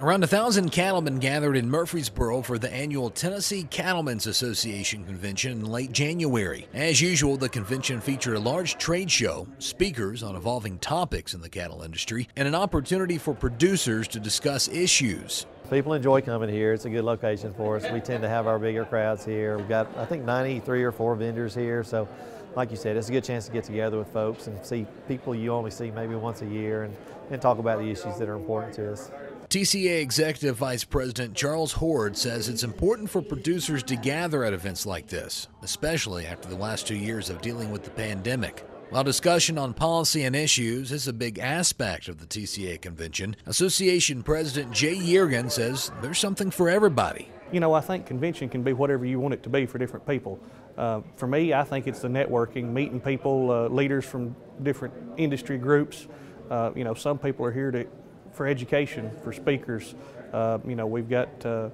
Around a thousand cattlemen gathered in Murfreesboro for the annual Tennessee Cattlemen's Association convention in late January. As usual, the convention featured a large trade show, speakers on evolving topics in the cattle industry, and an opportunity for producers to discuss issues. People enjoy coming here. It's a good location for us. We tend to have our bigger crowds here. We've got, I think, 93 or 4 vendors here. So, like you said, it's a good chance to get together with folks and see people you only see maybe once a year and, and talk about the issues that are important to us. TCA Executive Vice President Charles Hord says it's important for producers to gather at events like this, especially after the last two years of dealing with the pandemic. While discussion on policy and issues is a big aspect of the TCA convention, Association President Jay Yeargin says there's something for everybody. You know, I think convention can be whatever you want it to be for different people. Uh, for me, I think it's the networking, meeting people, uh, leaders from different industry groups. Uh, you know, some people are here to for education, for speakers. Uh, you know, we've got uh,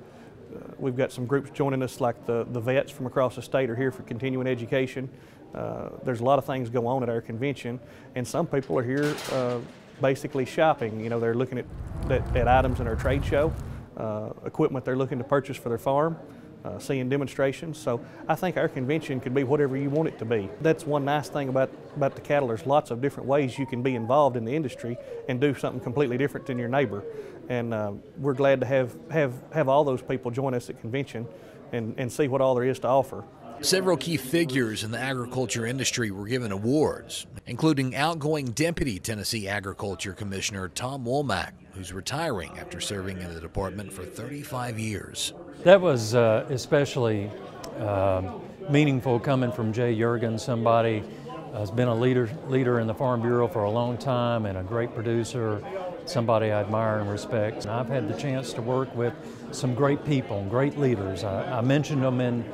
we've got some groups joining us, like the the vets from across the state are here for continuing education. Uh, there's a lot of things go on at our convention, and some people are here uh, basically shopping. You know, they're looking at, at, at items in our trade show, uh, equipment they're looking to purchase for their farm uh, seeing demonstrations. So I think our convention could be whatever you want it to be. That's one nice thing about, about the cattle. There's lots of different ways you can be involved in the industry and do something completely different than your neighbor. And uh, we're glad to have, have, have all those people join us at convention and, and see what all there is to offer. Several key figures in the agriculture industry were given awards, including outgoing Deputy Tennessee Agriculture Commissioner Tom Womack, who's retiring after serving in the department for 35 years. That was uh, especially uh, meaningful coming from Jay Yeargin, somebody has been a leader leader in the Farm Bureau for a long time and a great producer, somebody I admire and respect. And I've had the chance to work with some great people, great leaders. I, I mentioned them in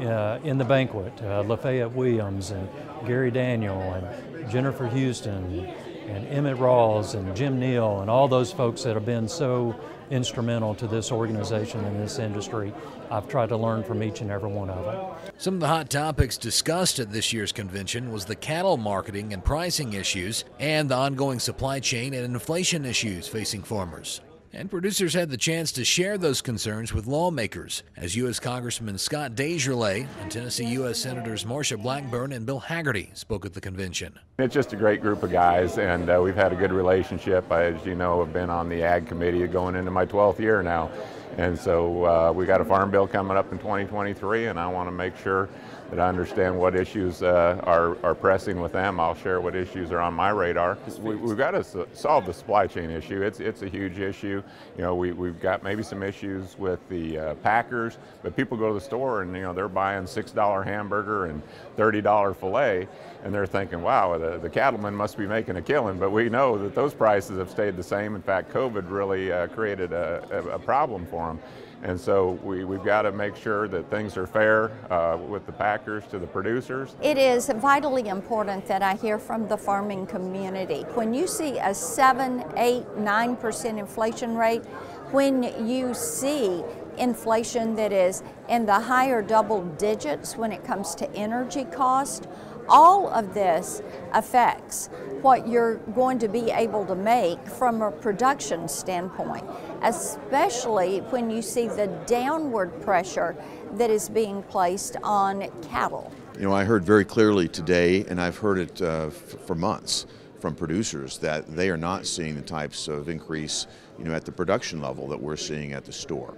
uh, in the banquet, uh, Lafayette Williams and Gary Daniel and Jennifer Houston and Emmett Rawls and Jim Neal and all those folks that have been so instrumental to this organization and this industry. I've tried to learn from each and every one of them. Some of the hot topics discussed at this year's convention was the cattle marketing and pricing issues and the ongoing supply chain and inflation issues facing farmers. And producers had the chance to share those concerns with lawmakers, as U.S. Congressman Scott DesJarlais and Tennessee U.S. Senators Marsha Blackburn and Bill Hagerty spoke at the convention. It's just a great group of guys, and uh, we've had a good relationship. I, as you know, have been on the Ag Committee going into my 12th year now. And so uh, we got a farm bill coming up in 2023, and I want to make sure that I understand what issues uh, are, are pressing with them. I'll share what issues are on my radar. We, have got to solve the supply chain issue. It's, it's a huge issue. You know, we, we've got maybe some issues with the uh, packers, but people go to the store and, you know, they're buying $6 hamburger and $30 filet, and they're thinking, wow, the, the cattlemen must be making a killing. But we know that those prices have stayed the same. In fact, COVID really uh, created a, a, a problem for them. And so we, we've got to make sure that things are fair uh, with the packers to the producers. It is vitally important that I hear from the farming community. When you see a 7, 8, 9% inflation rate, when you see inflation that is in the higher double digits when it comes to energy cost, all of this affects what you're going to be able to make from a production standpoint, especially when you see the downward pressure that is being placed on cattle. You know, I heard very clearly today, and I've heard it uh, for months from producers, that they are not seeing the types of increase, you know, at the production level that we're seeing at the store.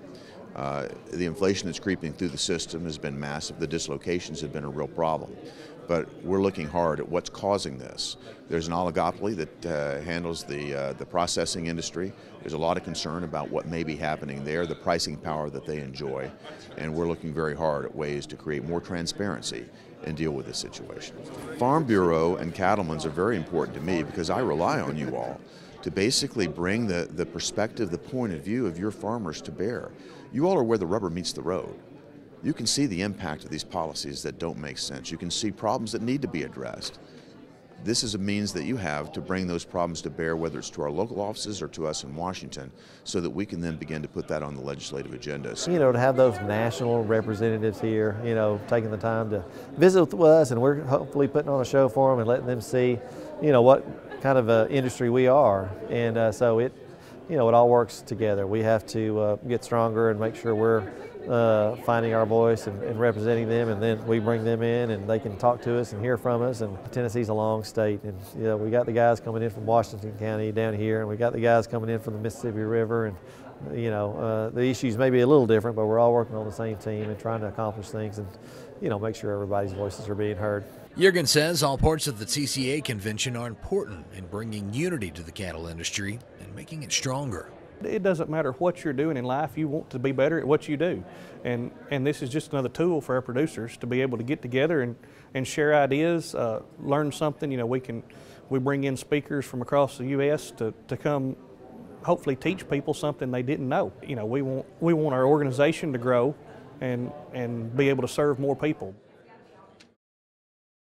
Uh, the inflation that's creeping through the system has been massive. The dislocations have been a real problem but we're looking hard at what's causing this. There's an oligopoly that uh, handles the, uh, the processing industry. There's a lot of concern about what may be happening there, the pricing power that they enjoy, and we're looking very hard at ways to create more transparency and deal with this situation. Farm Bureau and cattlemen's are very important to me because I rely on you all to basically bring the, the perspective, the point of view of your farmers to bear. You all are where the rubber meets the road you can see the impact of these policies that don't make sense. You can see problems that need to be addressed. This is a means that you have to bring those problems to bear, whether it's to our local offices or to us in Washington, so that we can then begin to put that on the legislative agenda. You know, to have those national representatives here, you know, taking the time to visit with us, and we're hopefully putting on a show for them and letting them see, you know, what kind of uh, industry we are. And uh, so it you know, it all works together. We have to uh, get stronger and make sure we're uh, finding our voice and, and, representing them, and then we bring them in and they can talk to us and hear from us. And Tennessee's a long state, and you know, we got the guys coming in from Washington County down here, and we got the guys coming in from the Mississippi River, and you know, uh, the issues may be a little different, but we're all working on the same team and trying to accomplish things and, you know, make sure everybody's voices are being heard. Yeargin says all parts of the TCA convention are important in bringing unity to the cattle industry and making it stronger. It doesn't matter what you're doing in life, you want to be better at what you do. And, and this is just another tool for our producers to be able to get together and, and share ideas, uh, learn something. You know, we can we bring in speakers from across the U.S. to, to come hopefully teach people something they didn't know. You know, we want, we want our organization to grow and, and be able to serve more people.